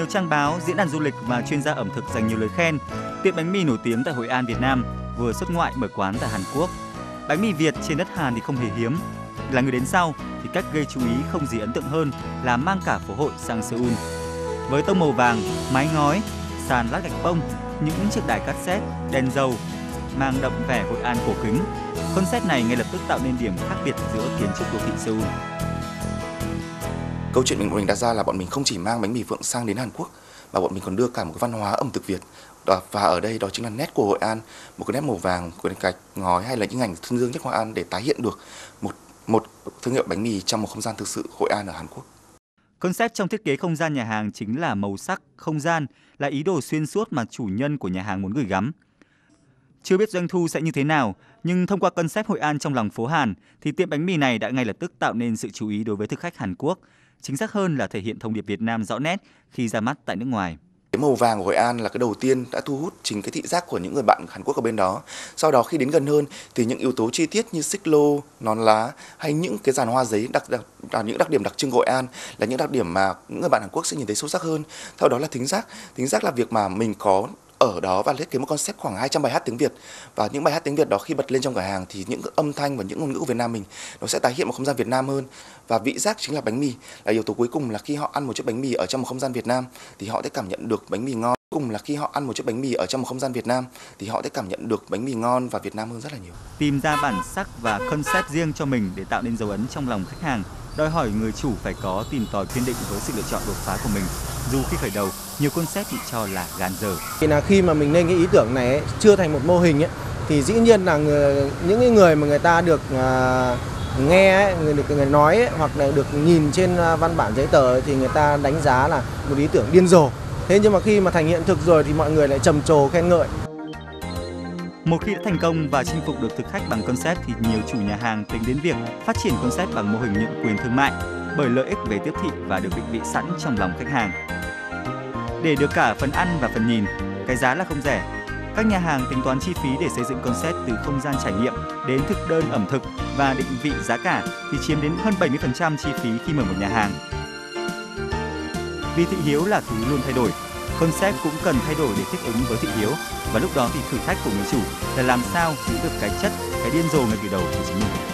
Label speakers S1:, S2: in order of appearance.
S1: Nhiều trang báo, diễn đàn du lịch và chuyên gia ẩm thực dành nhiều lời khen. Tiệm bánh mì nổi tiếng tại Hội An, Việt Nam vừa xuất ngoại mở quán tại Hàn Quốc. Bánh mì Việt trên đất Hàn thì không hề hiếm. Là người đến sau thì cách gây chú ý không gì ấn tượng hơn là mang cả phố hội sang Seoul. Với tông màu vàng, mái ngói, sàn lát gạch bông, những chiếc đài cassette, đèn dầu mang đậm vẻ Hội An cổ kính. Concept này ngay lập tức tạo nên điểm khác biệt giữa kiến trúc đô thị Seoul.
S2: Câu chuyện mình mình đặt ra là bọn mình không chỉ mang bánh mì Phượng sang đến Hàn Quốc mà bọn mình còn đưa cả một cái văn hóa ẩm thực Việt và ở đây đó chính là nét của Hội An, một cái nét màu vàng của gạch ngói hay là những ảnh thương dương nhất Hội An để tái hiện được một một thương hiệu bánh mì trong một không gian thực sự Hội An ở Hàn Quốc.
S1: Concept trong thiết kế không gian nhà hàng chính là màu sắc, không gian, là ý đồ xuyên suốt mà chủ nhân của nhà hàng muốn gửi gắm. Chưa biết doanh thu sẽ như thế nào, nhưng thông qua concept Hội An trong lòng phố Hàn thì tiệm bánh mì này đã ngay lập tức tạo nên sự chú ý đối với thực khách Hàn Quốc. Chính xác hơn là thể hiện thông điệp Việt Nam rõ nét khi ra mắt tại nước ngoài.
S2: Cái màu vàng của Hội An là cái đầu tiên đã thu hút chính cái thị giác của những người bạn Hàn Quốc ở bên đó. Sau đó khi đến gần hơn thì những yếu tố chi tiết như xích lô, nón lá hay những cái dàn hoa giấy đặc, đặc, à, những đặc điểm đặc trưng của Hội An là những đặc điểm mà những người bạn Hàn Quốc sẽ nhìn thấy sâu sắc hơn. Sau đó là thính giác, thính giác là việc mà mình có ở đó và thiết kế một concept khoảng 200 bài hát tiếng Việt. Và những bài hát tiếng Việt đó khi bật lên trong cửa hàng thì những âm thanh và những ngôn ngữ của Việt Nam mình nó sẽ tái hiện một không gian Việt Nam hơn. Và vị giác chính là bánh mì, là yếu tố cuối cùng là khi họ ăn một chiếc bánh mì ở trong một không gian Việt Nam thì họ sẽ cảm nhận được bánh mì ngon. Cùng là khi họ ăn một chiếc bánh mì ở trong một không gian Việt Nam thì họ sẽ cảm nhận được bánh mì ngon và Việt Nam hơn rất là nhiều.
S1: Tìm ra bản sắc và concept riêng cho mình để tạo nên dấu ấn trong lòng khách hàng đòi hỏi người chủ phải có tìm tòi kiên định với sự lựa chọn đột phá của mình. Dù khi khởi đầu, nhiều concept bị cho là gan dở.
S3: Thì là khi mà mình lên cái ý tưởng này ấy, chưa thành một mô hình ấy, thì dĩ nhiên là người, những cái người mà người ta được uh, nghe ấy, người được người nói ấy, hoặc là được nhìn trên à, văn bản giấy tờ ấy, thì người ta đánh giá là một ý tưởng điên rồ. Thế nhưng mà khi mà thành hiện thực rồi thì mọi người lại trầm trồ khen ngợi.
S1: Một khi đã thành công và chinh phục được thực khách bằng concept thì nhiều chủ nhà hàng tính đến việc phát triển concept bằng mô hình nhượng quyền thương mại bởi lợi ích về tiếp thị và được định vị sẵn trong lòng khách hàng. Để được cả phần ăn và phần nhìn, cái giá là không rẻ. Các nhà hàng tính toán chi phí để xây dựng concept từ không gian trải nghiệm đến thực đơn ẩm thực và định vị giá cả thì chiếm đến hơn 70% chi phí khi mở một nhà hàng. Vì thị hiếu là thứ luôn thay đổi, concept cũng cần thay đổi để thích ứng với thị hiếu và lúc đó thì thử thách của người chủ là làm sao giữ được cái chất, cái điên rồ ngay từ đầu của chính mình.